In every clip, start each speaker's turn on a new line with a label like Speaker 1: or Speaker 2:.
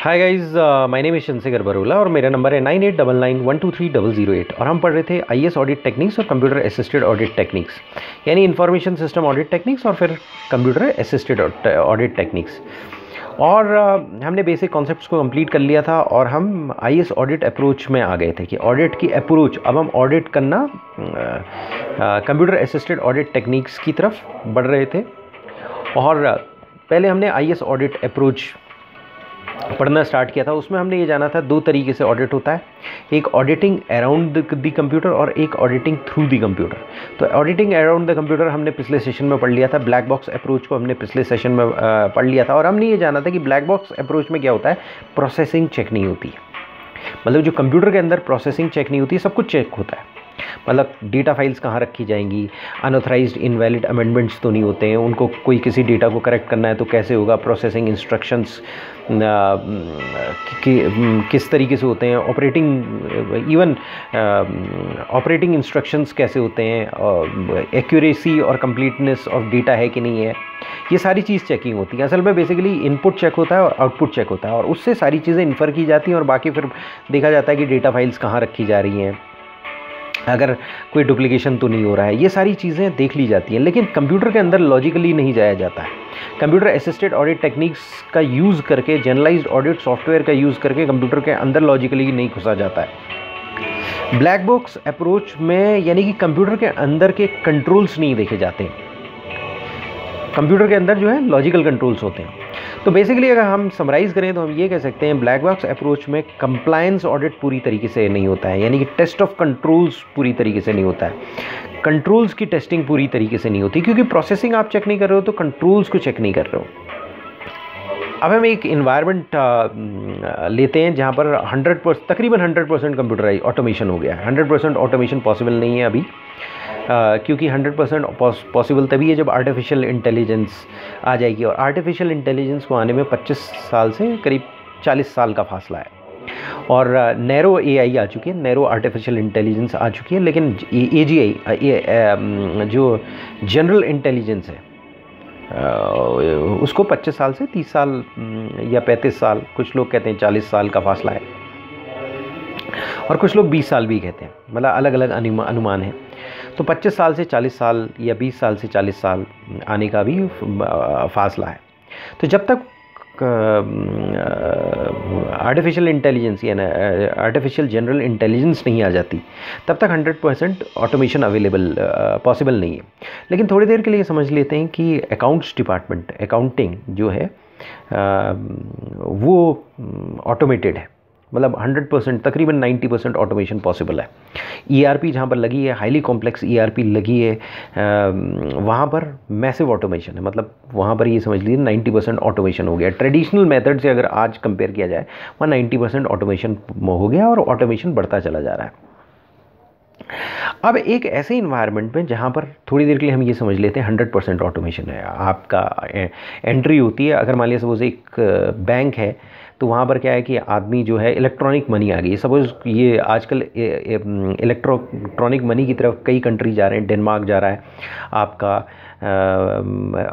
Speaker 1: Hi guys my name is Chandrashekhar Barola और मेरा number है nine eight double nine one two three double zero eight और हम पढ़ रहे थे आई एस ऑडिट टेक्निक्स और कंप्यूटर असिस्टेड ऑडिट टेक्निक्स यानी इन्फॉर्मेशन सिस्टम ऑडिट टेक्निक्स और फिर कंप्यूटर असिस्टेड ऑडिट टेक्निक्स और uh, हमने बेसिक कॉन्सेप्ट्स को कंप्लीट कर लिया था और हम आई ऑडिट अप्रोच में आ गए थे कि ऑडिट की अप्रोच अब हम ऑडिट करना कंप्यूटर असिस्टेड ऑडिट टेक्निक्स की तरफ़ बढ़ रहे थे। और पहले हमने आई ऑडिट अप्रोच पढ़ना स्टार्ट किया था। उसमें हमने ये जाना था, दो तरीके से ऑडिट होता है। एक ऑडिटिंग अराउंड द कंप्यूटर और एक ऑडिटिंग थ्रू द कंप्यूटर तो ऑडिटिंग अराउंड द कंप्यूटर हमने पिछले सेशन में पढ़ लिया था। ब्लैक बॉक्स अप्रोच को हमने पिछले सेशन में पढ़ लिया था। और हमने ये जाना था कि ब्लैक बॉक्स अप्रोच में क्या होता है? प्रोसेसिंग चेक नहीं होती। है मतलब जो कंप्यूटर के अंदर प्रोसेसिंग चेक नहीं होती, सब कुछ चेक होता है। मतलब डेटा फाइल्स कहाँ रखी जाएँगी? अनऑथराइज इनवैलिड अमेंडमेंट्स तो नहीं होते हैं। उनको कोई किसी डेटा को करेक्ट करना है तो कैसे होगा? प्रोसेसिंग इंस्ट्रक्शंस कि, किस तरीके से होते हैं? ऑपरेटिंग इवन ऑपरेटिंग इंस्ट्रक्शंस कैसे होते हैं? एक्यूरेसी और कंप्लीटनेस ऑफ़ डेटा है कि नहीं है? ये सारी चीज़ चेकिंग होती है। असल में बेसिकली इनपुट चेक होता है और आउटपुट चेक होता है। और उससे सारी चीज़ें इन्फर की जाती हैं और बाकी फिर देखा जाता है कि डेटा फाइल्स कहाँ रखी जा रही हैं। अगर कोई डुप्लीकेशन तो नहीं हो रहा है। ये सारी चीज़ें देख ली जाती हैं, लेकिन कंप्यूटर के अंदर लॉजिकली नहीं जाया जाता है। कंप्यूटर असिस्टेड ऑडिट टेक्निक्स का यूज़ करके जनरलाइज ऑडिट सॉफ्टवेयर का यूज़ करके कंप्यूटर के अंदर लॉजिकली नहीं घुसा जाता है। ब्लैक बॉक्स अप्रोच में यानी कि कंप्यूटर के अंदर के कंट्रोल्स नहीं देखे जाते। हैं कंप्यूटर के अंदर जो है लॉजिकल कंट्रोल्स होते हैं। तो बेसिकली अगर हम समराइज़ करें तो हम ये कह सकते हैं ब्लैक बॉक्स अप्रोच में कंप्लायंस ऑडिट पूरी तरीके से नहीं होता है, यानी कि टेस्ट ऑफ़ कंट्रोल्स पूरी तरीके से नहीं होता है। कंट्रोल्स की टेस्टिंग पूरी तरीके से नहीं होती, क्योंकि प्रोसेसिंग आप चेक नहीं कर रहे हो तो कंट्रोल्स को चेक नहीं कर रहे हो। अब हम एक इन्वायरमेंट लेते हैं जहाँ पर 100 परसेंट तकरीबन 100 परसेंट कंप्यूटराइज ऑटोमेशन हो गया है। 100 परसेंट ऑटोमेशन पॉसिबल नहीं है अभी। क्योंकि 100 परसेंट पॉसिबल तभी है जब आर्टिफिशियल इंटेलिजेंस आ जाएगी। और आर्टिफिशियल इंटेलिजेंस को आने में 25 साल से करीब 40 साल का फासला है। और नैरो एआई आ चुकी है, नैरो आर्टिफिशियल इंटेलिजेंस आ चुकी है, लेकिन ए जी आई जो जनरल इंटेलिजेंस है उसको 25 साल से 30 साल या 35 साल, कुछ लोग कहते हैं 40 साल का फासला है। और कुछ लोग 20 साल भी कहते हैं मतलब अलग अलग अनुमान है। तो 25 साल से 40 साल या 20 साल से 40 साल आने का भी फासला है। तो जब तक आर्टिफिशियल इंटेलिजेंस या आर्टिफिशियल जनरल इंटेलिजेंस नहीं आ जाती तब तक 100 परसेंट ऑटोमेशन अवेलेबल पॉसिबल नहीं है। लेकिन थोड़ी देर के लिए समझ लेते हैं कि अकाउंट्स डिपार्टमेंट अकाउंटिंग जो है आ, वो ऑटोमेटेड है। मतलब 100 परसेंट तकरीबन 90 परसेंट ऑटोमेशन पॉसिबल है। ईआरपी e जहाँ पर लगी है हाईली कॉम्प्लेक्स ईआरपी लगी है वहाँ पर मैसिव ऑटोमेशन है। मतलब वहाँ पर ये समझ लीजिए 90 परसेंट ऑटोमेशन हो गया। ट्रेडिशनल मेथड से अगर आज कंपेयर किया जाए, वहाँ 90 परसेंट ऑटोमेशन हो गया और ऑटोमेशन बढ़ता चला जा रहा है। अब एक ऐसे इन्वायरमेंट में जहाँ पर थोड़ी देर के लिए हम ये समझ लेते हैं हंड्रेड परसेंट ऑटोमेशन है। आपका एंट्री होती है, अगर मान लिया सपोज़ एक बैंक है तो वहाँ पर क्या है कि आदमी जो है इलेक्ट्रॉनिक मनी आ गई सपोज़ ये आजकल इलेक्ट्रॉनिक मनी की तरफ़ कई कंट्री जा रहे हैं। डेनमार्क जा रहा है, आपका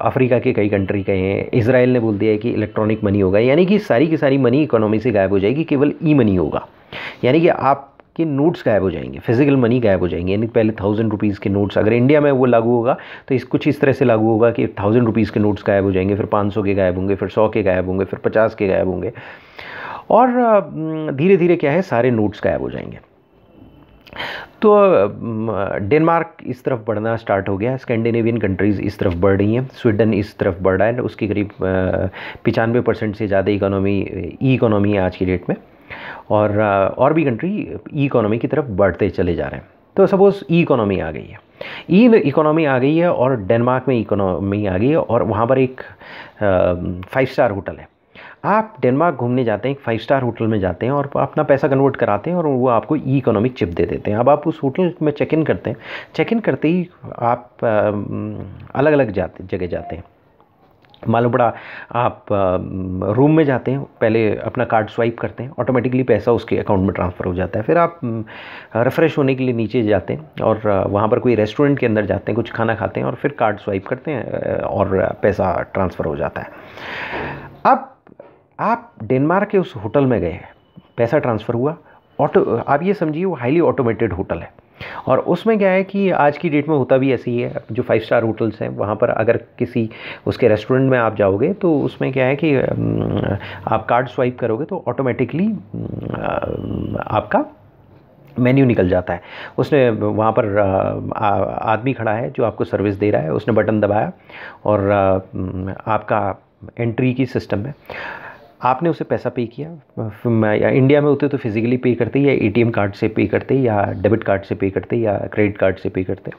Speaker 1: अफ्रीका के कई कंट्री गए हैं। इसराइल ने बोल दिया है कि इलेक्ट्रॉनिक मनी होगा। यानी कि सारी की सारी मनी इकोनॉमी से गायब हो जाएगी, केवल ई मनी होगा। यानी कि आप के नोट्स गायब हो जाएँगे फ़िज़िकल मनी गायब हो जाएँगे, यानी पहले थाउज़ेंड रुपीज़ के नोट्स अगर इंडिया में वो लागू होगा तो इस, कुछ इस तरह से लागू होगा कि थाउज़ेंड रुपीज़ के नोट्स गायब हो जाएँगे, फिर पाँच सौ के गायब होंगे, फिर सौ के गायब होंगे, फिर पचास के गायब होंगे। और धीरे धीरे क्या है, सारे नोट्स गायब हो जाएँगे। तो डेनमार्क इस तरफ़ बढ़ना स्टार्ट हो गया स्कैंडिनेवियन कंट्रीज़ इस तरफ़ बढ़ रही हैं स्वीडन इस तरफ़ बढ़ रहा है, उसकी करीब पचानवे परसेंट से ज़्यादा इकोनॉमी ई इकोनॉमी है आज की डेट में। और और भी कंट्री ई इकोनॉमी की तरफ़ बढ़ते चले जा रहे हैं। तो सपोज़ ई इकोनॉमी आ गई है। ई इकोनॉमी आ गई है और डेनमार्क में इकोनॉमी आ गई है और वहाँ पर एक फाइव स्टार होटल है। आप डेनमार्क घूमने जाते हैं फाइव स्टार होटल में जाते हैं और अपना पैसा कन्वर्ट कराते हैं और वो आपको ई इकोनॉमिक चिप दे देते हैं। अब आप उस होटल में चेक इन करते हैं। चेक इन करते ही आप अलग अलग जाते, जगह जाते हैं। मालूम पड़ा, आप रूम में जाते हैं, पहले अपना कार्ड स्वाइप करते हैं, ऑटोमेटिकली पैसा उसके अकाउंट में ट्रांसफ़र हो जाता है। फिर आप रिफ़्रेश होने के लिए नीचे जाते हैं और वहाँ पर कोई रेस्टोरेंट के अंदर जाते हैं, कुछ खाना खाते हैं और फिर कार्ड स्वाइप करते हैं और पैसा ट्रांसफ़र हो जाता है। अब आप डेनमार्क के उस होटल में गए पैसा ट्रांसफ़र हुआ, ऑटो, आप ये समझिए वो हाईली ऑटोमेटेड होटल है। और उसमें क्या है कि आज की डेट में होता भी ऐसे ही है, जो फाइव स्टार होटल्स हैं, वहाँ पर अगर किसी उसके रेस्टोरेंट में आप जाओगे तो उसमें क्या है कि आप कार्ड स्वाइप करोगे तो ऑटोमेटिकली आपका मेन्यू निकल जाता है। उसने वहाँ पर आदमी खड़ा है, जो आपको सर्विस दे रहा है, उसने बटन दबाया और आपका एंट्री की सिस्टम है आपने उसे पैसा पे किया? इंडिया में होते तो फिज़िकली पे करते या एटीएम कार्ड से पे करते या डेबिट कार्ड से पे करते या क्रेडिट कार्ड से पे करते?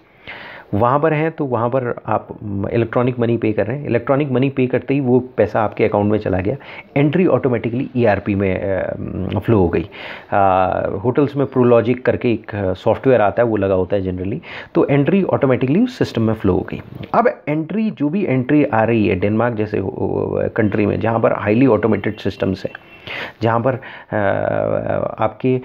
Speaker 1: वहाँ पर हैं तो वहाँ पर आप इलेक्ट्रॉनिक मनी पे कर रहे हैं। इलेक्ट्रॉनिक मनी पे करते ही वो पैसा आपके अकाउंट में चला गया। एंट्री ऑटोमेटिकली ईआरपी में फ्लो हो गई। होटल्स में प्रोलॉजिक करके एक सॉफ्टवेयर आता है, वो लगा होता है जनरली तो एंट्री ऑटोमेटिकली उस सिस्टम में फ्लो हो गई। अब एंट्री जो भी एंट्री आ रही है डेनमार्क जैसे कंट्री में, जहाँ पर हाईली ऑटोमेटेड सिस्टम्स है जहाँ पर आपके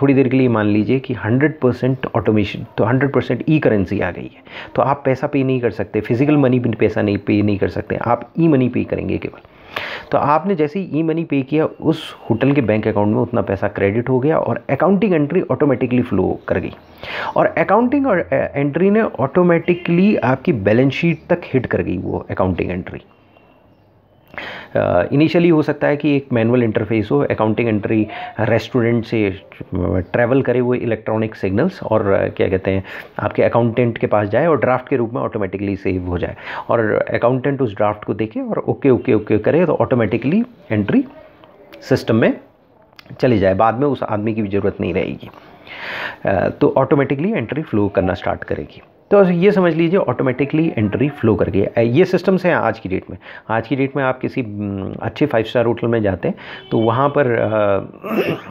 Speaker 1: थोड़ी देर के लिए मान लीजिए कि 100 परसेंट ऑटोमेशन तो 100 परसेंट ई करेंसी आ गई है। तो आप पैसा पे नहीं कर सकते फ़िज़िकल मनी पैसा नहीं, पे नहीं कर सकते, आप ई मनी पे करेंगे केवल। तो आपने जैसे ही ई मनी पे किया, उस होटल के बैंक अकाउंट में उतना पैसा क्रेडिट हो गया और अकाउंटिंग एंट्री ऑटोमेटिकली फ्लो कर गई। और अकाउंटिंग एंट्री ने ऑटोमेटिकली आपकी बैलेंस शीट तक हिट कर गई वो अकाउंटिंग एंट्री इनिशियली हो सकता है कि एक मैनुअल इंटरफेस हो अकाउंटिंग एंट्री रेस्टोरेंट से ट्रैवल करे हुए इलेक्ट्रॉनिक सिग्नल्स और क्या कहते हैं, आपके अकाउंटेंट के पास जाए और ड्राफ्ट के रूप में ऑटोमेटिकली सेव हो जाए। और अकाउंटेंट उस ड्राफ्ट को देखे और ओके ओके ओके करे तो ऑटोमेटिकली एंट्री सिस्टम में चली जाए। बाद में उस आदमी की भी ज़रूरत नहीं रहेगी। तो ऑटोमेटिकली एंट्री फ्लो करना स्टार्ट करेगी। तो ये समझ लीजिए ऑटोमेटिकली एंट्री फ्लो कर गया ये सिस्टम्स हैं आज की डेट में। आज की डेट में आप किसी अच्छे फाइव स्टार होटल में जाते हैं तो वहाँ पर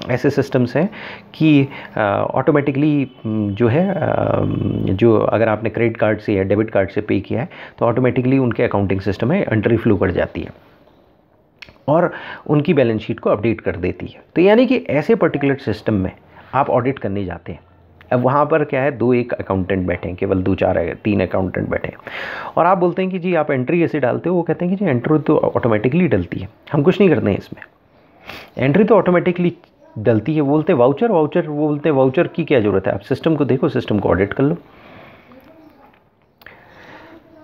Speaker 1: ऐसे सिस्टम्स हैं कि ऑटोमेटिकली जो है जो अगर आपने क्रेडिट कार्ड से या डेबिट कार्ड से पे किया है तो ऑटोमेटिकली उनके अकाउंटिंग सिस्टम में एंट्री फ्लो कर जाती है। और उनकी बैलेंस शीट को अपडेट कर देती है। तो यानी कि ऐसे पर्टिकुलर सिस्टम में आप ऑडिट करने जाते हैं। अब वहाँ पर क्या है दो एक अकाउंटेंट बैठे हैं केवल दो चार तीन अकाउंटेंट बैठे हैं। और आप बोलते हैं कि जी आप एंट्री ऐसे डालते हो वो कहते हैं कि जी एंट्री तो ऑटोमेटिकली डलती है। हम कुछ नहीं करते हैं इसमें। एंट्री तो ऑटोमेटिकली डलती है बोलते हैं वाउचर वाउचर वो बोलते हैं वाउचर की क्या ज़रूरत है? आप सिस्टम को देखो सिस्टम को ऑडिट कर लो।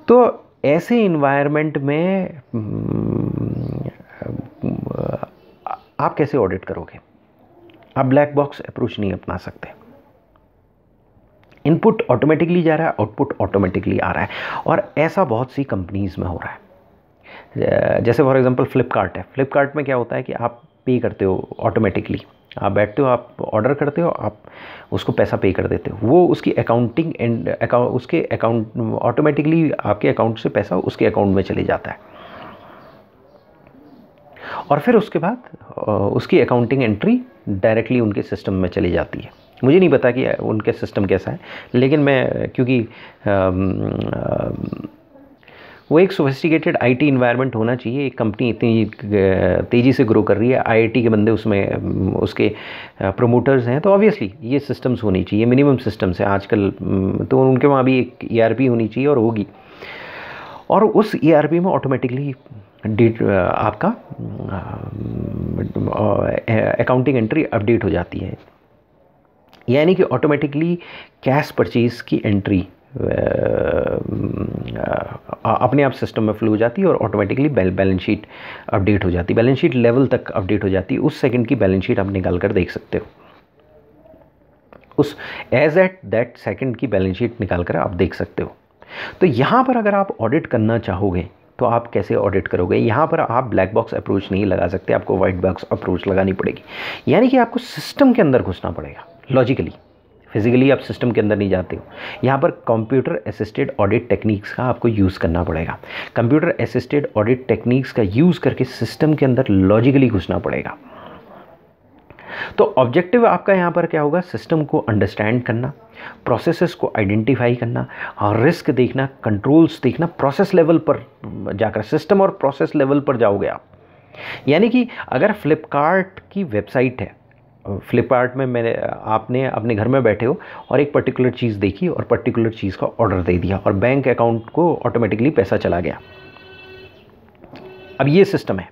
Speaker 1: तो ऐसे इन्वायरमेंट में हम्म, आप कैसे ऑडिट करोगे? आप ब्लैक बॉक्स अप्रोच नहीं अपना सकते। इनपुट ऑटोमेटिकली जा रहा है आउटपुट ऑटोमेटिकली आ रहा है। और ऐसा बहुत सी कंपनीज़ में हो रहा है। जैसे फॉर एग्जांपल फ्लिपकार्ट है। फ्लिपकार्ट में क्या होता है कि आप पे करते हो ऑटोमेटिकली आप बैठते हो, आप ऑर्डर करते हो, आप उसको पैसा पे कर देते हो। वो उसकी अकाउंटिंग एंड अकाउंट उसके अकाउंट ऑटोमेटिकली आपके अकाउंट से पैसा उसके अकाउंट में चले जाता है। और फिर उसके बाद उसकी अकाउंटिंग एंट्री डायरेक्टली उनके सिस्टम में चली जाती है। मुझे नहीं पता कि उनके सिस्टम कैसा है, लेकिन मैं, क्योंकि वो एक सोफिस्टिकेटेड आईटी इन्वायरमेंट होना चाहिए, एक कंपनी इतनी तेज़ी से ग्रो कर रही है आईआईटी के बंदे उसमें उसके प्रमोटर्स हैं तो ऑब्वियसली ये सिस्टम्स होनी चाहिए मिनिमम सिस्टम्स हैं आजकल तो उनके वहाँ भी एक ईआरपी होनी चाहिए और होगी। और उस ईआरपी में ऑटोमेटिकली डेट आपका अकाउंटिंग एंट्री अपडेट हो जाती है। यानी कि ऑटोमेटिकली कैश परचेज की एंट्री अपने आप सिस्टम में फ्लो हो जाती है और ऑटोमेटिकली बैलेंस शीट अपडेट हो जाती है। बैलेंस शीट लेवल तक अपडेट हो जाती है। उस सेकंड की बैलेंस शीट आप निकाल कर देख सकते हो। उस एज एट दैट सेकंड की बैलेंस शीट निकाल कर आप देख सकते हो। तो यहाँ पर अगर आप ऑडिट करना चाहोगे तो आप कैसे ऑडिट करोगे? यहाँ पर आप ब्लैक बॉक्स अप्रोच नहीं लगा सकते। आपको वाइट बॉक्स अप्रोच लगानी पड़ेगी। यानी कि आपको सिस्टम के अंदर घुसना पड़ेगा। लॉजिकली फिजिकली आप सिस्टम के अंदर नहीं जाते हो। यहाँ पर कंप्यूटर असिस्टेड ऑडिट टेक्निक्स का आपको यूज़ करना पड़ेगा। कंप्यूटर असिस्टेड ऑडिट टेक्निक्स का यूज़ करके सिस्टम के अंदर लॉजिकली घुसना पड़ेगा। तो ऑब्जेक्टिव आपका यहाँ पर क्या होगा? सिस्टम को अंडरस्टैंड करना प्रोसेसेस को आइडेंटिफाई करना और रिस्क देखना कंट्रोल्स देखना प्रोसेस लेवल पर जाकर सिस्टम और प्रोसेस लेवल पर जाओगे आप। यानी कि अगर फ्लिपकार्ट की वेबसाइट है फ्लिपकार्ट में मैंने, आपने अपने घर में बैठे हो और एक पर्टिकुलर चीज़ देखी और पर्टिकुलर चीज़ का ऑर्डर दे दिया और बैंक अकाउंट को ऑटोमेटिकली पैसा चला गया। अब ये सिस्टम है।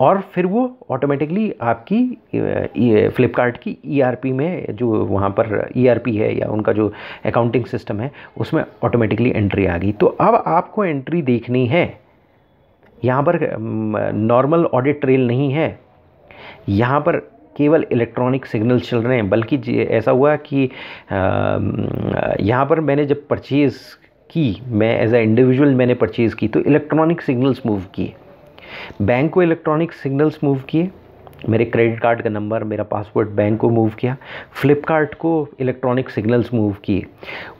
Speaker 1: और फिर वो ऑटोमेटिकली आपकी फ्लिपकार्ट की ईआरपी e में जो वहाँ पर ईआरपी e है या उनका जो अकाउंटिंग सिस्टम है, उसमें ऑटोमेटिकली एंट्री आ गई। तो अब आपको एंट्री देखनी है। यहाँ पर नॉर्मल ऑडिट ट्रेल नहीं है। यहाँ पर केवल इलेक्ट्रॉनिक सिग्नल चल रहे हैं, बल्कि ऐसा हुआ कि यहाँ पर मैंने जब परचेज़ की, मैं एज ए इंडिविजुअल मैंने परचेज़ की तो इलेक्ट्रॉनिक सिग्नल्स मूव किए। बैंक को इलेक्ट्रॉनिक सिग्नल्स मूव किए, मेरे क्रेडिट कार्ड का नंबर मेरा पासवर्ड बैंक को मूव किया फ्लिपकार्ट को इलेक्ट्रॉनिक सिग्नल्स मूव किए।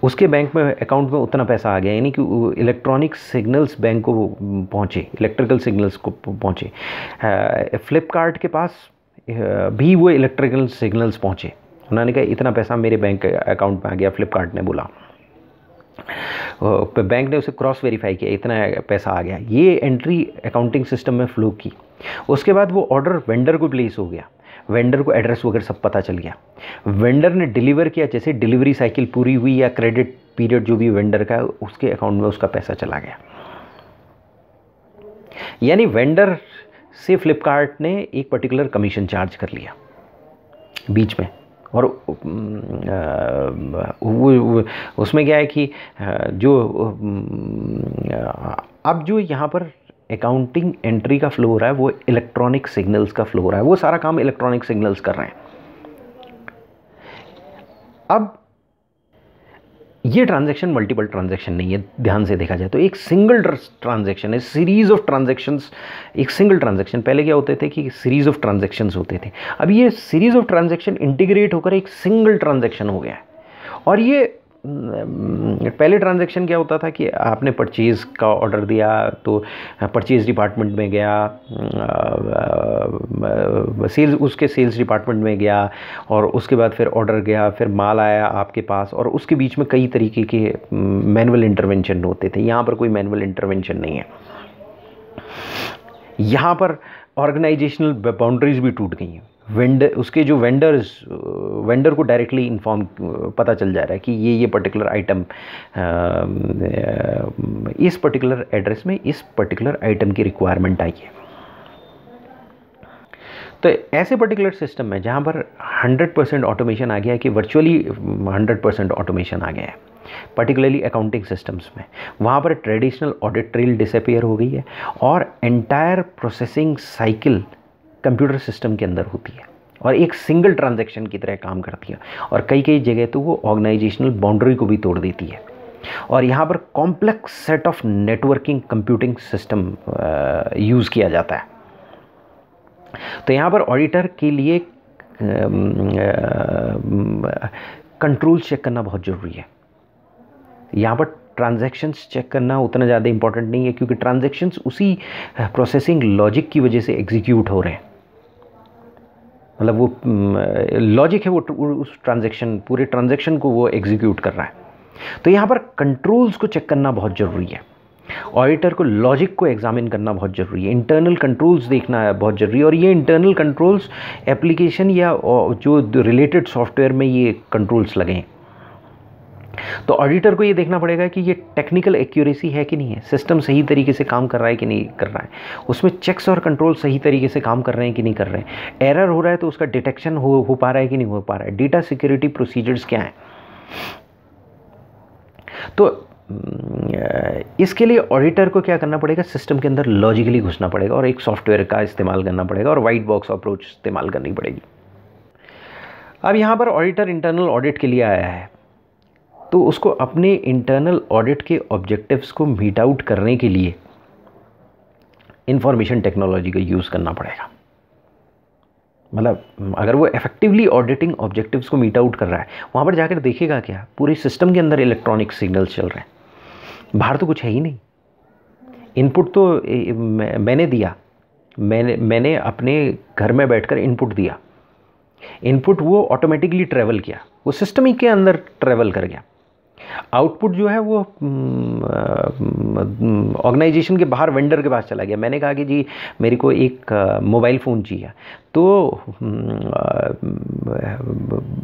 Speaker 1: उसके बैंक में अकाउंट में उतना पैसा आ गया, यानी कि इलेक्ट्रॉनिक सिग्नल्स बैंक को पहुँचे इलेक्ट्रिकल सिग्नल्स को पहुँचे। फ्लिपकार्ट के पास भी वो इलेक्ट्रिकल सिग्नल्स पहुँचे। उन्होंने कहा, इतना पैसा मेरे बैंक अकाउंट में आ गया। फ्लिपकार्ट ने बोला। बैंक ने उसे क्रॉस वेरीफाई किया, इतना पैसा आ गया। ये एंट्री अकाउंटिंग सिस्टम में फ्लो की। उसके बाद वो ऑर्डर वेंडर को प्लेस हो गया। वेंडर को एड्रेस वगैरह सब पता चल गया। वेंडर ने डिलीवर किया, जैसे डिलीवरी साइकिल पूरी हुई या क्रेडिट पीरियड जो भी वेंडर का, उसके अकाउंट में उसका पैसा चला गया। यानी वेंडर से फ्लिपकार्ट ने एक पर्टिकुलर कमीशन चार्ज कर लिया बीच में। और वो उसमें क्या है कि जो अब जो यहाँ पर अकाउंटिंग एंट्री का फ्लो हो रहा है, वो इलेक्ट्रॉनिक सिग्नल्स का फ्लो हो रहा है। वो सारा काम इलेक्ट्रॉनिक सिग्नल्स कर रहे हैं। अब ये ट्रांजेक्शन मल्टीपल ट्रांजेक्शन नहीं है, ध्यान से देखा जाए तो। एक सिंगल ट्रांजेक्शन है सीरीज़ ऑफ़ ट्रांजेक्शन एक सिंगल ट्रांजेक्शन पहले क्या होते थे कि सीरीज़ ऑफ़ ट्रांजेक्शन होते थे। अब ये सीरीज़ ऑफ़ ट्रांजेक्शन इंटीग्रेट होकर एक सिंगल ट्रांजेक्शन हो गया है। और ये पहले ट्रांजैक्शन क्या होता था कि आपने परचेज़ का ऑर्डर दिया तो परचेज़ डिपार्टमेंट में गया सेल्स उसके सेल्स डिपार्टमेंट में गया, और उसके बाद फिर ऑर्डर गया, फिर माल आया आपके पास, और उसके बीच में कई तरीके के मैनुअल इंटरवेंशन होते थे। यहाँ पर कोई मैनुअल इंटरवेंशन नहीं है। यहाँ पर ऑर्गेनाइजेशनल बाउंड्रीज भी टूट गई हैं। वेंडर उसके जो वेंडर्स वेंडर को डायरेक्टली इन्फॉर्म पता चल जा रहा है कि ये ये पर्टिकुलर आइटम इस पर्टिकुलर एड्रेस में इस पर्टिकुलर आइटम की रिक्वायरमेंट आई है। तो ऐसे पर्टिकुलर सिस्टम में जहाँ पर 100 परसेंट ऑटोमेशन आ गया है कि वर्चुअली 100 परसेंट ऑटोमेशन आ गया है पर्टिकुलरली अकाउंटिंग सिस्टम्स में। वहाँ पर ट्रेडिशनल ऑडिट ट्रेल डिसअपियर हो गई है और entire processing cycle computer system के अंदर होती है और एक सिंगल ट्रांजैक्शन की तरह काम करती है और कई कई जगह तो वो ऑर्गेनाइजेशनल बाउंड्री को भी तोड़ देती है। और यहाँ पर complex set of networking computing system use किया जाता है। तो यहाँ पर ऑडिटर के लिए कंट्रोल चेक करना बहुत ज़रूरी है। यहाँ पर ट्रांजैक्शंस चेक करना उतना ज़्यादा इंपॉर्टेंट नहीं है क्योंकि ट्रांजैक्शंस उसी प्रोसेसिंग लॉजिक की वजह से एग्जीक्यूट हो रहे हैं। मतलब वो लॉजिक है वो उस ट्रांजेक्शन पूरे ट्रांजेक्शन को वो एग्जीक्यूट कर रहा है। तो यहाँ पर कंट्रोल्स को चेक करना बहुत ज़रूरी है। ऑडिटर को लॉजिक को एग्जामिन करना बहुत ज़रूरी है। इंटरनल कंट्रोल्स देखना है बहुत ज़रूरी है और ये इंटरनल कंट्रोल्स एप्लीकेशन या जो रिलेटेड सॉफ्टवेयर में ये कंट्रोल्स लगे हैं। तो ऑडिटर को ये देखना पड़ेगा कि ये टेक्निकल एक्यूरेसी है कि नहीं है सिस्टम सही तरीके से काम कर रहा है कि नहीं कर रहा है। उसमें चेक्स और कंट्रोल सही तरीके से काम कर रहे हैं कि नहीं कर रहे हैं। एरर हो रहा है तो उसका डिटेक्शन हो हो पा रहा है कि नहीं हो पा रहा है। डेटा सिक्योरिटी प्रोसीजर्स क्या हैं? तो इसके लिए ऑडिटर को क्या करना पड़ेगा? सिस्टम के अंदर लॉजिकली घुसना पड़ेगा और एक सॉफ्टवेयर का इस्तेमाल करना पड़ेगा और वाइट बॉक्स अप्रोच इस्तेमाल करनी पड़ेगी। अब यहाँ पर ऑडिटर इंटरनल ऑडिट के लिए आया है। तो उसको अपने इंटरनल ऑडिट के ऑब्जेक्टिव्स को मीट आउट करने के लिए इंफॉर्मेशन टेक्नोलॉजी का यूज़ करना पड़ेगा। मतलब अगर वो इफेक्टिवली ऑडिटिंग ऑब्जेक्टिव्स को मीट आउट कर रहा है, वहाँ पर जाकर देखेगा क्या? पूरे सिस्टम के अंदर इलेक्ट्रॉनिक सिग्नल्स चल रहे हैं। बाहर तो कुछ है ही नहीं। इनपुट तो मैंने दिया। मैंने मैंने अपने घर में बैठकर इनपुट दिया। इनपुट वो ऑटोमेटिकली ट्रैवल किया। वो सिस्टम ही के अंदर ट्रैवल कर गया। आउटपुट जो है वो ऑर्गेनाइजेशन के बाहर वेंडर के पास चला गया। मैंने कहा कि जी, मेरे को एक मोबाइल फ़ोन चाहिए। तो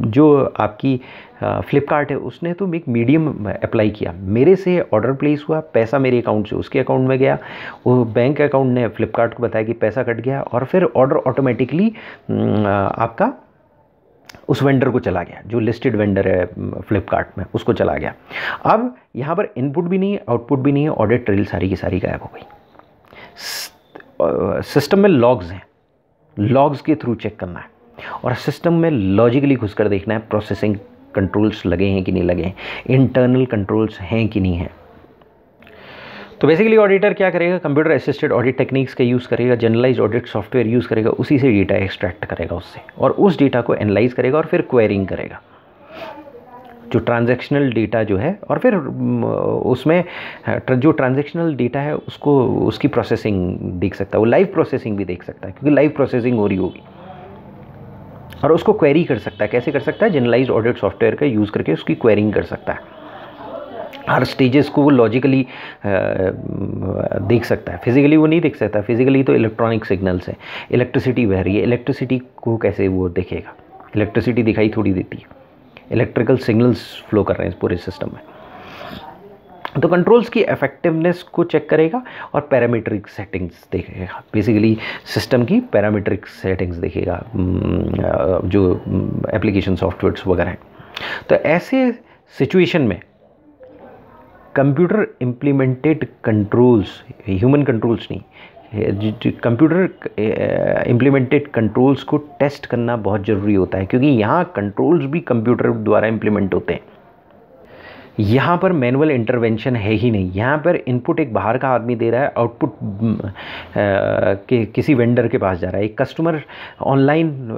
Speaker 1: जो आपकी फ्लिपकार्ट है, उसने तो एक मीडियम अप्लाई किया। मेरे से ऑर्डर प्लेस हुआ, पैसा मेरे अकाउंट से, उसके अकाउंट में गया। वो बैंक अकाउंट ने फ्लिपकार्ट को बताया कि पैसा कट गया और फिर ऑर्डर ऑटोमेटिकली आपका उस वेंडर को चला गया, जो लिस्टेड वेंडर है फ्लिपकार्ट में, उसको चला गया। अब यहाँ पर इनपुट भी नहीं है आउटपुट भी नहीं है ऑडिट ट्रेल सारी की सारी गायब हो गई। सिस्टम में लॉग्स हैं। लॉग्स के थ्रू चेक करना है। और सिस्टम में लॉजिकली घुसकर देखना है प्रोसेसिंग कंट्रोल्स लगे हैं कि नहीं लगे हैं इंटरनल कंट्रोल्स हैं कि नहीं हैं। तो बेसिकली ऑडिटर क्या करेगा? कंप्यूटर असिस्टेड ऑडिट टेक्निक्स का यूज़ करेगा जनरलाइज ऑडिट सॉफ्टवेयर यूज़ करेगा, उसी से डेटा एक्सट्रैक्ट करेगा उससे और उस डेटा को एनालाइज करेगा और फिर क्वेरिंग करेगा। जो ट्रांजैक्शनल डेटा जो है और फिर उसमें जो ट्रांजैक्शनल डेटा है उसको, उसकी प्रोसेसिंग देख सकता है, वो लाइव प्रोसेसिंग भी देख सकता है, क्योंकि लाइव प्रोसेसिंग हो रही होगी। और उसको क्वेरी कर सकता है, कैसे कर सकता है? जनरलाइज ऑडिट सॉफ्टवेयर का यूज़ करके उसकी क्वेरिंग कर सकता है। हर स्टेजेस को वो लॉजिकली देख सकता है। फिजिकली वो नहीं देख सकता फिजिकली तो इलेक्ट्रॉनिक सिग्नल्स है। इलेक्ट्रिसिटी बह रही है। इलेक्ट्रिसिटी को कैसे वो देखेगा? इलेक्ट्रिसिटी दिखाई थोड़ी देती है। इलेक्ट्रिकल सिग्नल्स फ्लो कर रहे हैं इस पूरे सिस्टम में। तो कंट्रोल्स की इफेक्टिवनेस को चेक करेगा और पैरामीट्रिक सेटिंग्स देखेगा। बेसिकली सिस्टम की पैरामीट्रिक सेटिंग्स देखेगा जो एप्लीकेशन सॉफ्टवेयर्स वगैरह हैं। तो ऐसे सिचुएशन में computer implemented controls human controls नहीं कंप्यूटर इम्प्लीमेंटेड कंट्रोल्स को टेस्ट करना बहुत ज़रूरी होता है, क्योंकि यहाँ कंट्रोल्स भी कंप्यूटर द्वारा इम्प्लीमेंट होते हैं। यहाँ पर मैनुअल इंटरवेंशन है ही नहीं, यहाँ पर इनपुट एक बाहर का आदमी दे रहा है आउटपुट के, किसी वेंडर के पास जा रहा है, एक कस्टमर ऑनलाइन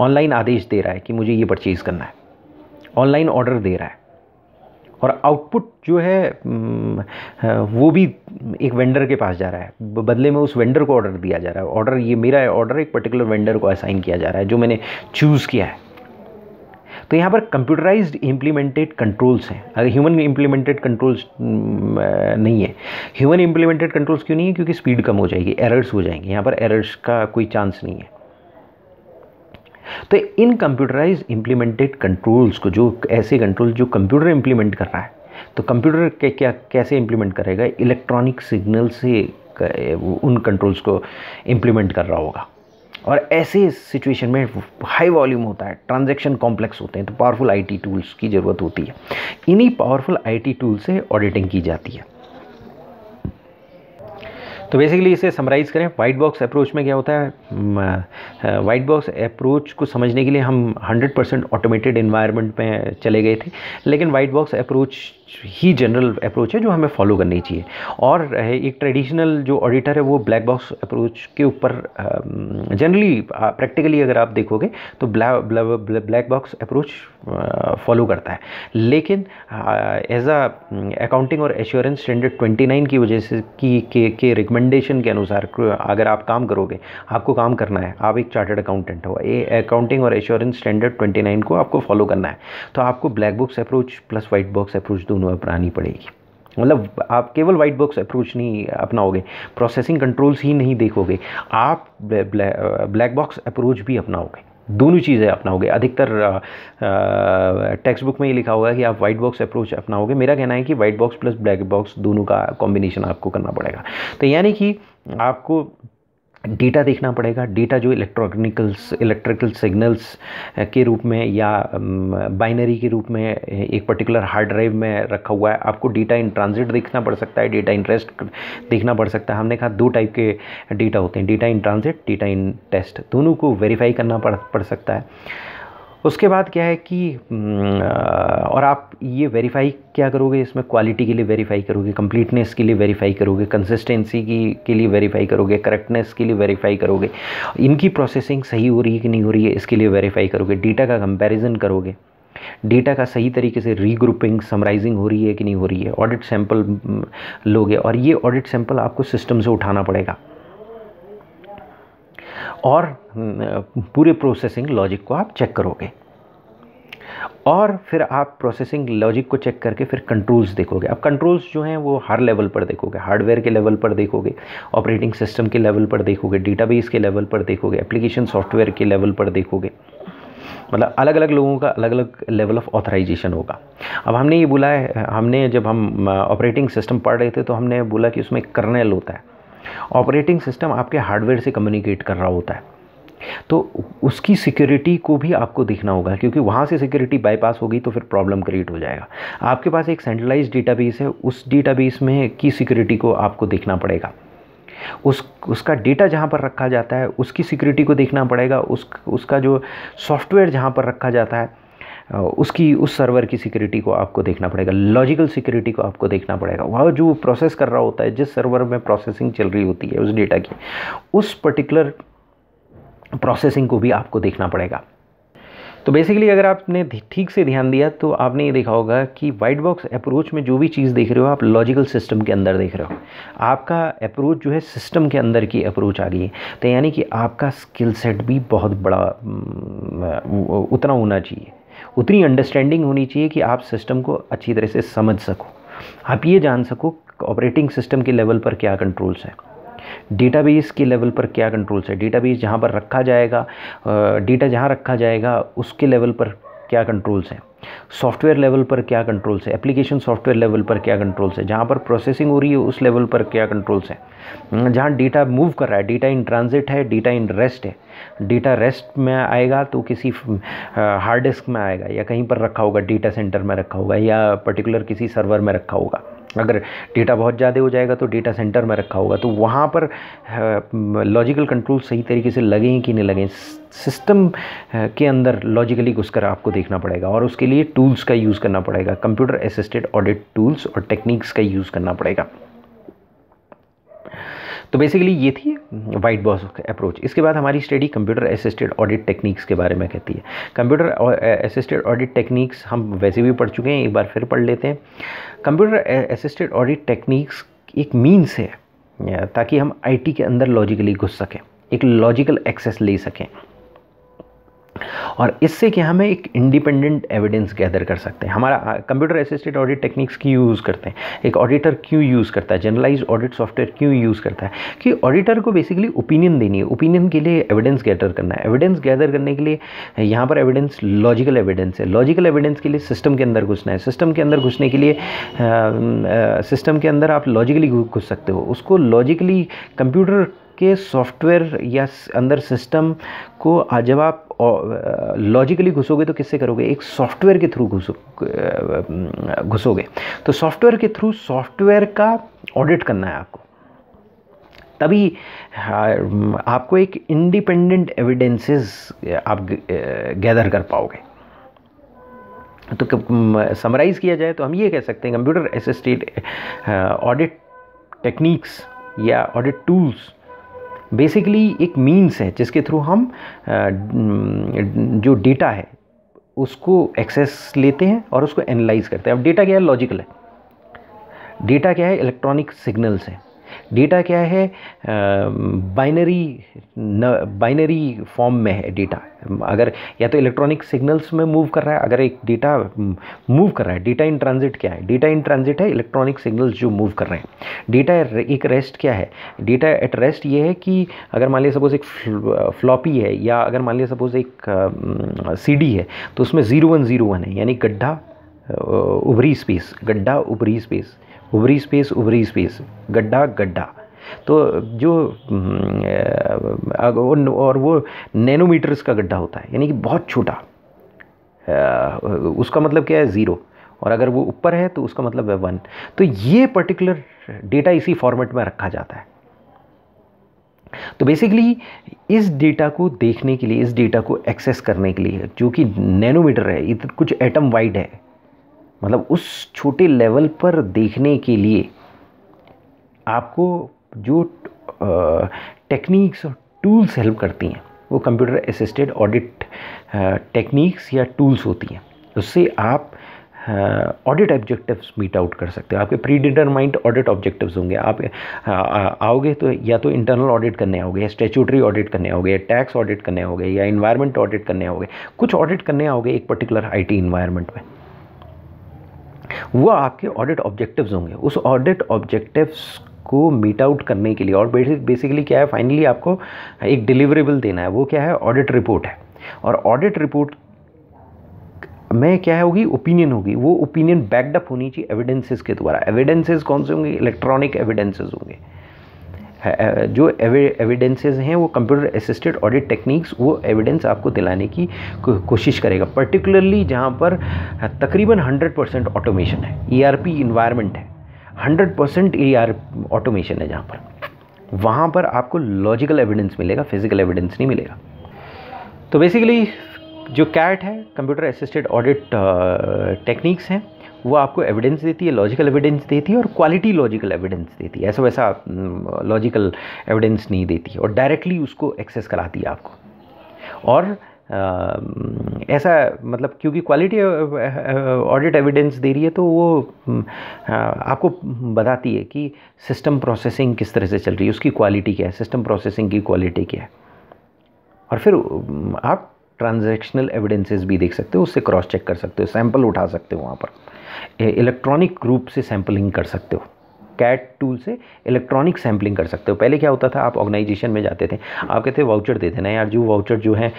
Speaker 1: ऑनलाइन आदेश दे रहा है कि मुझे ये परचेज़ करना है ऑनलाइन ऑर्डर दे रहा है। और आउटपुट जो है वो भी एक वेंडर के पास जा रहा है। बदले में उस वेंडर को ऑर्डर दिया जा रहा है। ऑर्डर ये मेरा ऑर्डर एक पर्टिकुलर वेंडर को असाइन किया जा रहा है, जो मैंने चूज़ किया है। तो यहाँ पर कंप्यूटराइज्ड इम्प्लीमेंटेड कंट्रोल्स हैं। अगर ह्यूमन इम्प्लीमेंटेड कंट्रोल्स नहीं है। ह्यूमन इम्प्लीमेंटेड कंट्रोल्स क्यों नहीं है? क्योंकि स्पीड कम हो जाएगी एरर्स हो जाएँगे। यहाँ पर एरर्स का कोई चांस नहीं है। तो इन कंप्यूटराइज इम्प्लीमेंटेड कंट्रोल्स को जो, ऐसे कंट्रोल जो कंप्यूटर इम्प्लीमेंट कर रहा है तो कंप्यूटर के क्या, कैसे इम्प्लीमेंट करेगा? इलेक्ट्रॉनिक सिग्नल से उन कंट्रोल्स को इम्प्लीमेंट कर रहा होगा। और ऐसे सिचुएशन में हाई वॉल्यूम होता है ट्रांजैक्शन कॉम्प्लेक्स होते हैं तो पावरफुल आईटी टूल्स की ज़रूरत होती है। इन्हीं पावरफुल आईटी टूल से ऑडिटिंग की जाती है। तो बेसिकली इसे समराइज़ करें वाइट बॉक्स अप्रोच में क्या होता है? वाइट बॉक्स अप्रोच को समझने के लिए हम 100 परसेंट ऑटोमेटेड इन्वायरमेंट में चले गए थे, लेकिन वाइट बॉक्स अप्रोच ही जनरल अप्रोच है जो हमें फॉलो करनी चाहिए। और एक ट्रेडिशनल जो ऑडिटर है, वो ब्लैक बॉक्स अप्रोच के ऊपर जनरली प्रैक्टिकली अगर आप देखोगे तो ब्लैक बॉक्स अप्रोच फॉलो करता है। लेकिन एज अ अकाउंटिंग और एश्योरेंस स्टैंडर्ड 29 की वजह से की, के के रिकमेंडेशन के अनुसार अगर आप काम करोगे, आपको काम करना है, आप एक चार्टर्ड अकाउंटेंट हो ये अकाउंटिंग और एश्योरेंस स्टैंडर्ड 29 को आपको फॉलो करना है। तो आपको black box approach plus white box approach दोनों दोनों अपनानी पड़ेगी। मतलब आप केवल वाइट बॉक्स अप्रोच नहीं अपनाओगे प्रोसेसिंग कंट्रोल्स ही नहीं देखोगे, आप ब्लैक बॉक्स अप्रोच भी अपनाओगे। दोनों चीज़ें अपनाओगे। अधिकतर टेक्स्ट बुक में ये लिखा होगा कि आप वाइट बॉक्स अप्रोच अपनाओगे। मेरा कहना है कि white box plus black box दोनों का कॉम्बिनेशन आपको करना पड़ेगा। तो यानी कि आपको डेटा देखना पड़ेगा। डेटा जो इलेक्ट्रॉनिकल्स इलेक्ट्रिकल सिग्नल्स के रूप में या बाइनरी के रूप में एक पर्टिकुलर हार्ड ड्राइव में रखा हुआ है। आपको डेटा इन ट्रांजिट देखना पड़ सकता है डेटा इन रेस्ट देखना पड़ सकता है। हमने कहा दो टाइप के डेटा होते हैं data in transit data in test दोनों को वेरीफाई करना पड़ पड़ सकता है। उसके बाद क्या है कि और आप ये वेरीफाई क्या करोगे? इसमें क्वालिटी के लिए वेरीफाई करोगे कंप्लीटनेस के लिए वेरीफाई करोगे कंसिस्टेंसी की, के लिए वेरीफाई करोगे करेक्टनेस के लिए वेरीफाई करोगे। इनकी प्रोसेसिंग सही हो रही है कि नहीं हो रही है, इसके लिए वेरीफाई करोगे। डेटा का कंपैरिजन करोगे। डेटा का सही तरीके से रीग्रुपिंग समराइजिंग हो रही है कि नहीं हो रही है? ऑडिट सैंपल लोगे। और ये ऑडिट सैंपल आपको सिस्टम से उठाना पड़ेगा। और पूरे प्रोसेसिंग लॉजिक को आप चेक करोगे। और फिर आप प्रोसेसिंग लॉजिक को चेक करके फिर कंट्रोल्स देखोगे। अब कंट्रोल्स जो हैं वो हर लेवल पर देखोगे। हार्डवेयर के लेवल पर देखोगे ऑपरेटिंग सिस्टम के लेवल पर देखोगे डेटाबेस के लेवल पर देखोगे एप्लीकेशन सॉफ्टवेयर के लेवल पर देखोगे। मतलब अलग अलग लोगों का अलग अलग लेवल ऑफ़ ऑथराइजेशन होगा। अब हमने ये बोला है, हमने जब हम ऑपरेटिंग सिस्टम पढ़ रहे थे तो हमने बोला कि उसमें कर्नेल होता है। ऑपरेटिंग सिस्टम आपके हार्डवेयर से कम्युनिकेट कर रहा होता है। तो उसकी सिक्योरिटी को भी आपको देखना होगा, क्योंकि वहाँ से सिक्योरिटी बाईपास होगी तो फिर प्रॉब्लम क्रिएट हो जाएगा। आपके पास एक सेंट्रलाइज डेटाबेस है, उस डेटाबेस में की सिक्योरिटी को आपको देखना पड़ेगा। उस, उसका डेटा जहाँ पर रखा जाता है, उसकी सिक्योरिटी को देखना पड़ेगा, उस, उसका जो सॉफ्टवेयर जहाँ पर रखा जाता है उसकी, उस सर्वर की सिक्योरिटी को आपको देखना पड़ेगा लॉजिकल सिक्योरिटी को आपको देखना पड़ेगा। वह जो प्रोसेस कर रहा होता है, जिस सर्वर में प्रोसेसिंग चल रही होती है, उस डेटा की, उस पर्टिकुलर प्रोसेसिंग को भी आपको देखना पड़ेगा। तो बेसिकली अगर आपने ठीक से ध्यान दिया तो आपने ये देखा होगा कि वाइट बॉक्स अप्रोच में जो भी चीज़ देख रहे हो, आप लॉजिकल सिस्टम के अंदर देख रहे हो। आपका अप्रोच जो है सिस्टम के अंदर की अप्रोच आ गई है। तो यानी कि आपका स्किल सेट भी बहुत बड़ा उतना होना चाहिए। उतनी अंडरस्टैंडिंग होनी चाहिए कि आप सिस्टम को अच्छी तरह से समझ सको। आप ये जान सको ऑपरेटिंग सिस्टम के लेवल पर क्या कंट्रोल्स हैं। डेटाबेस के लेवल पर क्या कंट्रोल्स है। डेटाबेस जहाँ पर रखा जाएगा डेटा जहाँ रखा जाएगा, उसके लेवल पर क्या कंट्रोल्स हैं? सॉफ्टवेयर लेवल पर क्या कंट्रोल्स है? एप्लीकेशन सॉफ्टवेयर लेवल पर क्या कंट्रोल्स है? जहाँ पर प्रोसेसिंग हो रही है, उस लेवल पर क्या कंट्रोल्स है? जहाँ डेटा मूव कर रहा है डेटा इन ट्रांजिट है डेटा इन रेस्ट है। डेटा रेस्ट में आएगा तो किसी हार्ड डिस्क में आएगा या कहीं पर रखा होगा डेटा सेंटर में रखा होगा या पर्टिकुलर किसी सर्वर में रखा होगा। अगर डेटा बहुत ज़्यादा हो जाएगा तो डेटा सेंटर में रखा होगा। तो वहाँ पर लॉजिकल कंट्रोल सही तरीके से लगें कि नहीं लगें सिस्टम के अंदर लॉजिकली घुसकर आपको देखना पड़ेगा और उसके लिए टूल्स का यूज़ करना पड़ेगा कंप्यूटर असिस्टेड ऑडिट टूल्स और टेक्निक्स का यूज़ करना पड़ेगा। तो बेसिकली ये थी वाइट बॉक्स अप्रोच इसके बाद हमारी study computer assisted audit techniques के बारे में कहती है। कंप्यूटर असिस्टेड ऑडिट टेक्निक्स हम वैसे भी पढ़ चुके हैं, एक बार फिर पढ़ लेते हैं। कंप्यूटर असिस्टेड ऑडिट टेक्निक्स एक मीन्स है ताकि हम आईटी के अंदर लॉजिकली घुस सकें, एक लॉजिकल एक्सेस ले सकें। और इससे क्या हमें एक इंडिपेंडेंट एविडेंस गैदर कर सकते हैं। हमारा कंप्यूटर असिस्टेड ऑडिट टेक्निक्स क्यों यूज़ करते हैं। एक ऑडिटर क्यों यूज़ करता है? जनरलाइज ऑडिट सॉफ्टवेयर क्यों यूज़ करता है? कि ऑडिटर को बेसिकली ओपिनियन देनी है। ओपिनियन के लिए एविडेंस गैदर करना है। एविडेंस गैदर करने के लिए, यहाँ पर एविडेंस लॉजिकल एविडेंस है। लॉजिकल एविडेंस के लिए सिस्टम के अंदर घुसना है। सिस्टम के अंदर घुसने के लिए सिस्टम के अंदर आप लॉजिकली घुस सकते हो। उसको लॉजिकली कंप्यूटर के सॉफ्टवेयर या अंदर सिस्टम को जब आप लॉजिकली घुसोगे तो किससे करोगे? एक सॉफ्टवेयर के थ्रू घुसो घुसोगे। तो सॉफ्टवेयर के थ्रू सॉफ्टवेयर का ऑडिट करना है आपको। तभी आपको एक इंडिपेंडेंट एविडेंसेस आप गैदर कर पाओगे। तो समराइज़ किया जाए तो हम ये कह सकते हैं कंप्यूटर असिस्टेड ऑडिट टेक्निक्स या ऑडिट टूल्स बेसिकली एक मीन्स है, जिसके थ्रू हम जो डेटा है, उसको एक्सेस लेते हैं और उसको एनालाइज करते हैं। अब डेटा क्या है? लॉजिकल है। डेटा क्या है? इलेक्ट्रॉनिक सिग्नल्स हैं। डेटा क्या है? बाइनरी बाइनरी फॉर्म में है डेटा अगर या तो इलेक्ट्रॉनिक सिग्नल्स में मूव कर रहा है, अगर एक डेटा मूव कर रहा है डेटा इन ट्रांजिट क्या है? डेटा इन ट्रांजिट है इलेक्ट्रॉनिक सिग्नल्स जो मूव कर रहे हैं. डेटा एक रेस्ट क्या है? डेटा एट रेस्ट ये है कि अगर मान लिया सपोज़ एक फ्लॉपी है या अगर मान लिया सपोज़ एक सीडी है तो उसमें ज़ीरो वन ज़ीरो वन है, यानी गड्ढा उभरी स्पेस गड्ढा उभरी स्पेस उभरी स्पेस उभरी स्पेस, गड्ढा गड्ढा। तो जो और वो नैनोमीटर्स का गड्ढा होता है, यानी कि बहुत छोटा। उसका मतलब क्या है? ज़ीरो और अगर वो ऊपर है तो उसका मतलब है वन तो ये पर्टिकुलर डेटा इसी फॉर्मेट में रखा जाता है। तो बेसिकली इस डेटा को देखने के लिए, इस डेटा को एक्सेस करने के लिए, जो कि नैनोमीटर है कुछ एटम वाइड है मतलब उस छोटे लेवल पर देखने के लिए आपको जो टेक्निक्स और टूल्स हेल्प करती हैं, वो कंप्यूटर असिस्टेड ऑडिट टेक्निक्स या टूल्स होती हैं, उससे आप ऑडिट ऑब्जेक्टिव्स मीट आउट कर सकते हो। आपके प्री डिटरमाइंड ऑडिट ऑब्जेक्टिव्स होंगे। आप आओगे तो या तो इंटरनल ऑडिट करने आओगे, या स्टेचूटरी ऑडिट करने आओगे, या टैक्स ऑडिट करने आओगे, या इन्वायरमेंट ऑडिट करने आओगे। कुछ ऑडिट करने आओगे एक पर्टिकुलर आईटी इन्वायरमेंट में। वो आपके ऑडिट ऑब्जेक्टिव्स होंगे। उस ऑडिट ऑब्जेक्टिव्स को मीट आउट करने के लिए और बेसिक बेसिकली क्या है? फाइनली आपको एक डिलीवरेबल देना है। वो क्या है? ऑडिट रिपोर्ट है। और ऑडिट रिपोर्ट में क्या होगी ओपिनियन होगी। वो ओपिनियन बैकडअप होनी चाहिए एविडेंसेस के द्वारा। एविडेंसेस कौन से होंगे? इलेक्ट्रॉनिक एविडेंसेस होंगे। जो एविडेंसेस हैं, वो कंप्यूटर असिस्टेड ऑडिट टेक्निक्स वो एविडेंस आपको दिलाने की कोशिश करेगा। पर्टिकुलरली जहाँ पर तकरीबन 100 परसेंट ऑटोमेशन है ई आर पी इन्वायरमेंट है। 100 परसेंट ई आर ऑटोमेशन है जहाँ पर। वहाँ पर आपको लॉजिकल एविडेंस मिलेगा फ़िज़िकल एविडेंस नहीं मिलेगा। तो बेसिकली जो कैट है कंप्यूटर असिस्टेड ऑडिट टेक्निक्स हैं वो आपको एविडेंस देती है लॉजिकल एविडेंस देती है और क्वालिटी लॉजिकल एविडेंस देती है। ऐसा वैसा लॉजिकल एविडेंस नहीं देती और डायरेक्टली उसको एक्सेस कराती है आपको। और आ, ऐसा मतलब क्योंकि क्वालिटी ऑडिट एविडेंस दे रही है तो वो आ, आपको बताती है कि सिस्टम प्रोसेसिंग किस तरह से चल रही है उसकी क्वालिटी क्या है सिस्टम प्रोसेसिंग की क्वालिटी क्या है। और फिर आप ट्रांजैक्शनल एविडेंसेस भी देख सकते हो उससे क्रॉस चेक कर सकते हो सैंपल उठा सकते हो वहाँ पर। इलेक्ट्रॉनिक रूप से सैम्पलिंग कर सकते हो। कैट टूल से इलेक्ट्रॉनिक सैम्पलिंग कर सकते हो। पहले क्या होता था, आप ऑर्गेनाइजेशन में जाते थे, आप कहते वाउचर दे देना यार, जो वाउचर जो है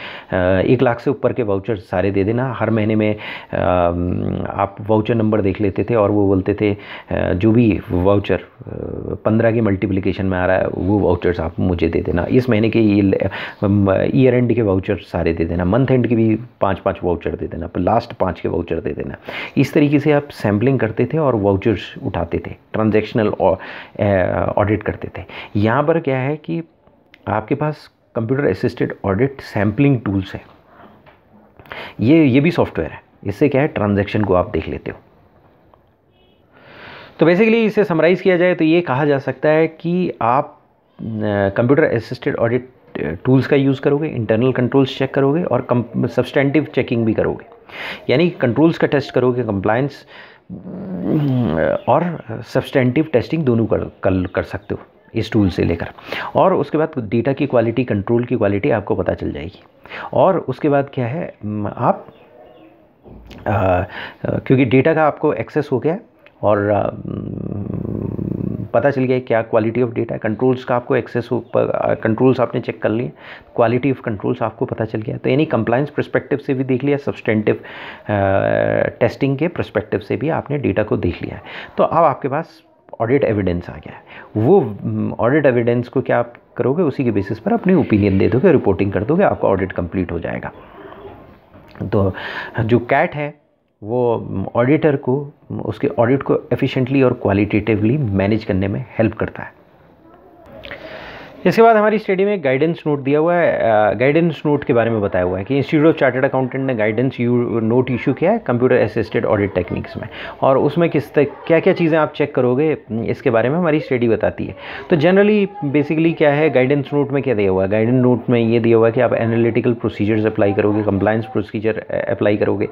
Speaker 1: एक लाख से ऊपर के वाउचर सारे दे देना। हर महीने में आप वाउचर नंबर देख लेते थे और वो बोलते थे जो भी वाउचर पंद्रह की मल्टीप्लिकेशन में आ रहा है, वो वाउचर्स आप मुझे दे देना। इस महीने के ईयर एंड के वाउचर सारे दे देना। मंथ एंड के भी पाँच पाँच वाउचर दे देना लास्ट पाँच के वाउचर दे देना। इस तरीके से आप सैम्पलिंग करते थे और वाउचर्स उठाते थे। ट्रांजेक्शनल ऑडिट करते थे। यहाँ पर क्या है कि आपके पास computer assisted audit sampling tools है। ये ये भी सॉफ्टवेयर है। इससे क्या है ट्रांजैक्शन को आप देख लेते हो। तो बेसिकली इसे समराइज़ किया जाए तो ये कहा जा सकता है कि आप कंप्यूटर असिस्टेड ऑडिट टूल्स का यूज़ करोगे इंटरनल कंट्रोल्स चेक करोगे और सब्सटेंटिव चेकिंग भी करोगे। यानी कंट्रोल्स का टेस्ट करोगे कंप्लायंस और सब्सटेंटिव टेस्टिंग दोनों कर कर, कर सकते हो इस टूल से लेकर। और उसके बाद डेटा की क्वालिटी कंट्रोल की क्वालिटी आपको पता चल जाएगी। और उसके बाद क्या है आप आ, क्योंकि डेटा का आपको एक्सेस हो गया और आ, पता चल गया क्या क्वालिटी ऑफ़ डेटा है। कंट्रोल्स का आपको एक्सेस कंट्रोल्स आपने चेक कर लिए। क्वालिटी ऑफ़ कंट्रोल्स आपको पता चल गया। तो यानी कंप्लाइंस प्रस्पेक्टिव से भी देख लिया सब्सटेंटिव टेस्टिंग के प्रस्पेक्टिव से भी आपने डेटा को देख लिया है। तो अब आपके पास ऑडिट एविडेंस आ गया है। वो ऑडिट एविडेंस को क्या आप करोगे? उसी के बेसिस पर अपनी ओपिनियन दे दोगे रिपोर्टिंग कर दोगे, आपका ऑडिट कंप्लीट हो जाएगा। तो जो कैट है वो ऑडिटर को, उसके ऑडिट को एफिशिएंटली और क्वालिटेटिवली मैनेज करने में हेल्प करता है। इसके बाद हमारी स्टडी में गाइडेंस नोट दिया हुआ है गाइडेंस नोट के बारे में बताया हुआ है कि इंस्टीट्यूट ऑफ़ चार्टर्ड अकाउंटेंट ने गाइडेंस यू नोट इशू किया है कंप्यूटर असिस्टेड ऑडिट टेक्निक्स में। और उसमें किस तक क्या क्या चीज़ें आप चेक करोगे, इसके बारे में हमारी स्टडी बताती है। तो जनरली बेसिकली क्या है गाइडेंस नोट में क्या दिया हुआ है? गाइडेंस नोट में ये दिया हुआ है कि आप एनालिटिकल प्रोसीजर्स अप्लाई करोगे कंप्लाइंस प्रोसीजर अप्लाई करोगे।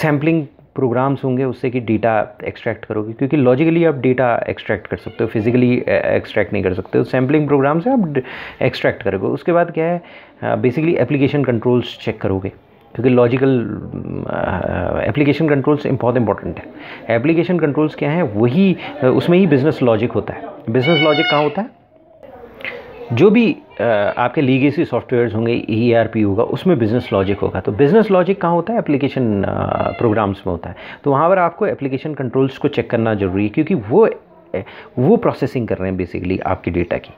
Speaker 1: सैम्पलिंग प्रोग्राम्स होंगे, उससे कि डेटा एक्सट्रैक्ट करोगे, क्योंकि लॉजिकली आप डेटा एक्सट्रैक्ट कर सकते हो फिजिकली एक्सट्रैक्ट नहीं कर सकते हो। सैम्पलिंग प्रोग्राम से आप एक्सट्रैक्ट करोगे। उसके बाद क्या है बेसिकली एप्लीकेशन कंट्रोल्स चेक करोगे, क्योंकि लॉजिकल एप्लीकेशन कंट्रोल्स बहुत इंपॉर्टेंट है। एप्लीकेशन कंट्रोल्स क्या है, वही, उसमें ही बिज़नेस लॉजिक होता है। बिज़नेस लॉजिक कहाँ होता है? जो भी आपके लीगेसी सॉफ्टवेयर्स होंगे ई e होगा, उसमें बिज़नेस लॉजिक होगा। तो बिज़नेस लॉजिक कहाँ होता है? एप्लीकेशन प्रोग्राम्स में होता है। तो वहाँ पर आपको एप्लीकेशन कंट्रोल्स को चेक करना ज़रूरी है, क्योंकि वो वो प्रोसेसिंग कर रहे हैं बेसिकली आपकी डेटा की।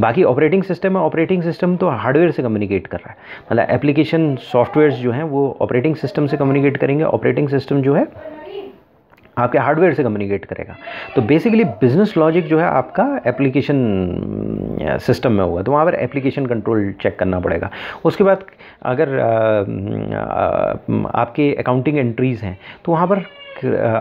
Speaker 1: बाकी ऑपरेटिंग सिस्टम है ऑपरेटिंग सिस्टम तो हार्डवेयर से कम्युनिकेट कर रहा है। मतलब एप्लीकेशन सॉफ्टवेयर्स जो हैं, वो ऑपरेटिंग सिस्टम से कम्युनिकेट करेंगे ऑपरेटिंग सिस्टम जो है आपके हार्डवेयर से कम्युनिकेट करेगा। तो बेसिकली बिज़नेस लॉजिक जो है आपका एप्लीकेशन सिस्टम में होगा। तो वहाँ पर एप्लीकेशन कंट्रोल चेक करना पड़ेगा। उसके बाद अगर आपके अकाउंटिंग एंट्रीज़ हैं तो वहाँ पर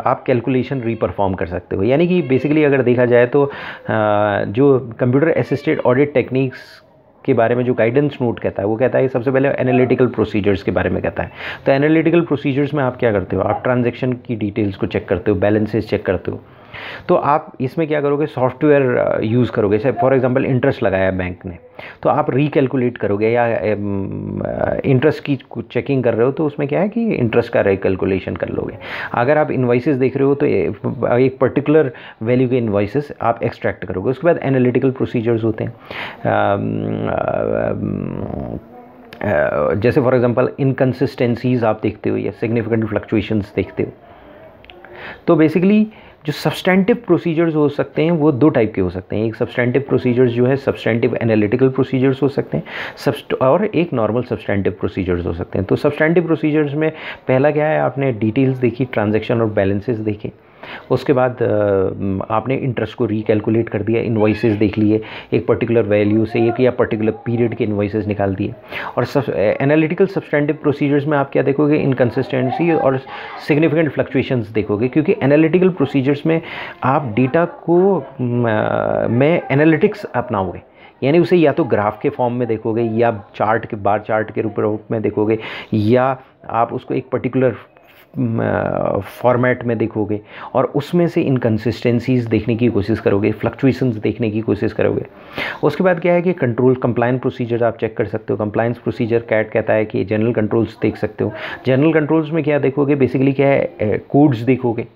Speaker 1: आप कैलकुलेशन रीपरफॉर्म कर सकते हो। यानी कि बेसिकली अगर देखा जाए तो जो कंप्यूटर असिस्टेड ऑडिट टेक्निक्स के बारे में जो गाइडेंस नोट कहता है, वो कहता है सबसे पहले एनालिटिकल प्रोसीजर्स के बारे में कहता है। तो एनालिटिकल प्रोसीजर्स में आप क्या करते हो? आप ट्रांजेक्शन की डिटेल्स को चेक करते हो बैलेंसेज चेक करते हो। तो आप इसमें क्या करोगे? सॉफ्टवेयर यूज़ करोगे। जैसे फॉर एग्जांपल इंटरेस्ट लगाया बैंक ने तो आप रिकैलकुलेट करोगे या इंटरेस्ट की चेकिंग कर रहे हो तो उसमें क्या है कि इंटरेस्ट का रिकैलकुलेशन कर लोगे। अगर आप इन्वाइसेस देख रहे हो तो एक पर्टिकुलर वैल्यू के इन्वाइसेस आप एक्सट्रैक्ट करोगे। उसके बाद एनालिटिकल प्रोसीजर्स होते हैं। जैसे फॉर एग्जांपल इनकन्सिस्टेंसीज आप देखते हो या सिग्निफिकेंट फ्लक्चुएशंस देखते हो। तो बेसिकली जो सब्सटेंटिव प्रोसीजर्स हो सकते हैं, वो दो टाइप के हो सकते हैं। एक सब्सटेंटिव प्रोसीजर्स जो है सब्सटेंटिव एनालिटिकल प्रोसीजर्स हो सकते हैं और एक नॉर्मल सब्सटेंटिव प्रोसीजर्स हो सकते हैं। तो सब्सटेंटिव प्रोसीजर्स में पहला क्या है, आपने डिटेल्स देखी ट्रांजेक्शन और बैलेंसेज देखे। उसके बाद आपने इंटरेस्ट को रिकैलकुलेट कर दिया इन्वाइसेस देख लिए, एक पर्टिकुलर वैल्यू से एक या पर्टिकुलर पीरियड के इन्वाइसेस निकाल दिए। और सब एनालिटिकल सब्सटेंटिव प्रोसीजर्स में आप क्या देखोगे? इनकन्सिस्टेंसी और सिग्निफिकेंट फ्लक्चुएशंस देखोगे, क्योंकि एनालिटिकल प्रोसीजर्स में आप डेटा को, में एनालिटिक्स अपनाओगे। यानी उसे या तो ग्राफ के फॉर्म में देखोगे, या चार्ट के बार चार्ट के रूप में देखोगे, या आप उसको एक पर्टिकुलर फॉर्मेट में देखोगे और उसमें से इनकन्सिस्टेंसीज देखने की कोशिश करोगे फ्लक्चुएशंस देखने की कोशिश करोगे। उसके बाद क्या है कि कंट्रोल कंप्लाइंस प्रोसीजर आप चेक कर सकते हो। कंप्लाइंस प्रोसीजर कैट कहता है कि जनरल कंट्रोल्स देख सकते हो। जनरल कंट्रोल्स में क्या देखोगे? बेसिकली क्या है कोड्स देखोगे।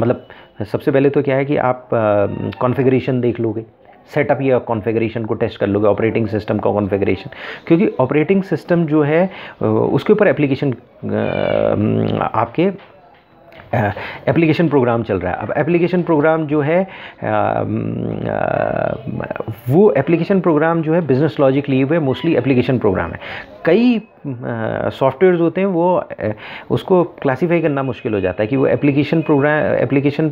Speaker 1: मतलब सबसे पहले तो क्या है कि आप कॉन्फ़िगरेशन देख लोगे। सेटअप या कॉन्फ़िगरेशन को टेस्ट कर लोगे ऑपरेटिंग सिस्टम का कॉन्फ़िगरेशन क्योंकि ऑपरेटिंग सिस्टम जो है उसके ऊपर एप्लीकेशन आपके एप्लीकेशन प्रोग्राम चल रहा है। अब एप्लीकेशन प्रोग्राम जो है वो एप्लीकेशन प्रोग्राम जो है बिज़नेस लॉजिक लिए हुए मोस्टली एप्लीकेशन प्रोग्राम है। कई सॉफ्टवेयर्स होते हैं, वो उसको क्लासीफाई करना मुश्किल हो जाता है कि वो एप्लीकेशन प्रोग्राम एप्लीकेशन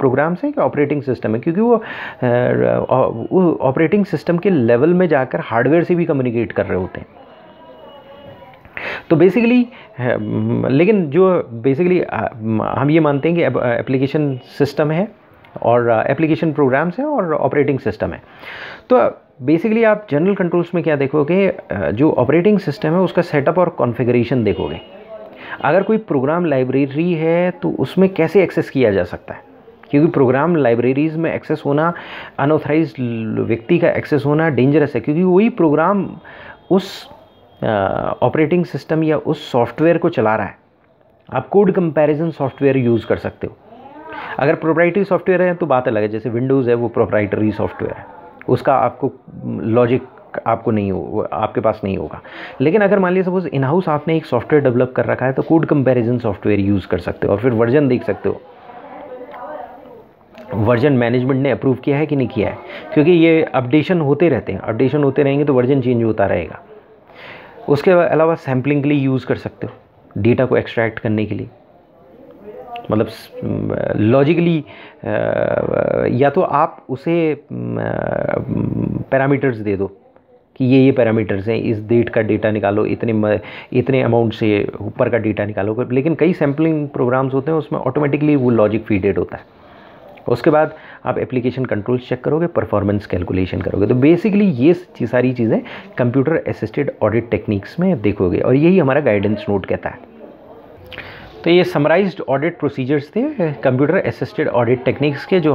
Speaker 1: प्रोग्राम से कि ऑपरेटिंग सिस्टम है? क्योंकि वो ऑपरेटिंग सिस्टम के लेवल में जाकर हार्डवेयर से भी कम्युनिकेट कर रहे होते हैं। तो बेसिकली लेकिन जो बेसिकली हम ये मानते हैं कि एप्लीकेशन सिस्टम है और एप्लीकेशन प्रोग्राम्स हैं और ऑपरेटिंग सिस्टम है। तो बेसिकली आप जनरल कंट्रोल्स में क्या देखोगे जो ऑपरेटिंग सिस्टम है उसका सेटअप और कॉन्फ़िगरेशन देखोगे। अगर कोई प्रोग्राम लाइब्रेरी है तो उसमें कैसे एक्सेस किया जा सकता है? क्योंकि प्रोग्राम लाइब्रेरीज़ में एक्सेस होना अनऑथराइज व्यक्ति का एक्सेस होना डेंजरस है, क्योंकि वही प्रोग्राम उस ऑपरेटिंग सिस्टम या उस सॉफ्टवेयर को चला रहा है, आप कोड कंपैरिजन सॉफ्टवेयर यूज़ कर सकते हो। अगर प्रोप्राइटरी सॉफ्टवेयर है तो बात अलग है, जैसे विंडोज़ है, वो प्रोप्राइटरी सॉफ्टवेयर है। उसका आपको लॉजिक आपको नहीं हो आपके पास नहीं होगा। लेकिन अगर मान लीजिए सपोज़ इन हाउस आपने एक सॉफ्टवेयर डेवलप कर रखा है तो कोड कंपैरिजन सॉफ्टवेयर यूज़ कर सकते हो। और फिर वर्जन देख सकते हो। वर्जन मैनेजमेंट ने अप्रूव किया है कि नहीं किया है? क्योंकि ये अपडेशन होते रहते हैं। अपडेशन होते रहेंगे तो वर्जन चेंज होता रहेगा। उसके अलावा सैम्पलिंग के लिए यूज़ कर सकते हो, डेटा को एक्सट्रैक्ट करने के लिए। मतलब लॉजिकली या तो आप उसे पैरामीटर्स दे दो कि ये ये पैरामीटर्स हैं, इस डेट का डेटा निकालो, इतने इतने अमाउंट से ऊपर का डेटा निकालो। लेकिन कई सैम्पलिंग प्रोग्राम्स होते हैं, उसमें ऑटोमेटिकली वो लॉजिक फीडेड होता है। उसके बाद आप एप्लीकेशन कंट्रोल्स चेक करोगे परफॉर्मेंस कैलकुलेशन करोगे। तो बेसिकली ये सारी चीज़ें कंप्यूटर असिस्टेड ऑडिट टेक्निक्स में देखोगे और यही हमारा गाइडेंस नोट कहता है। तो ये समराइज्ड ऑडिट प्रोसीजर्स थे कंप्यूटर असिस्टेड ऑडिट टेक्निक्स के जो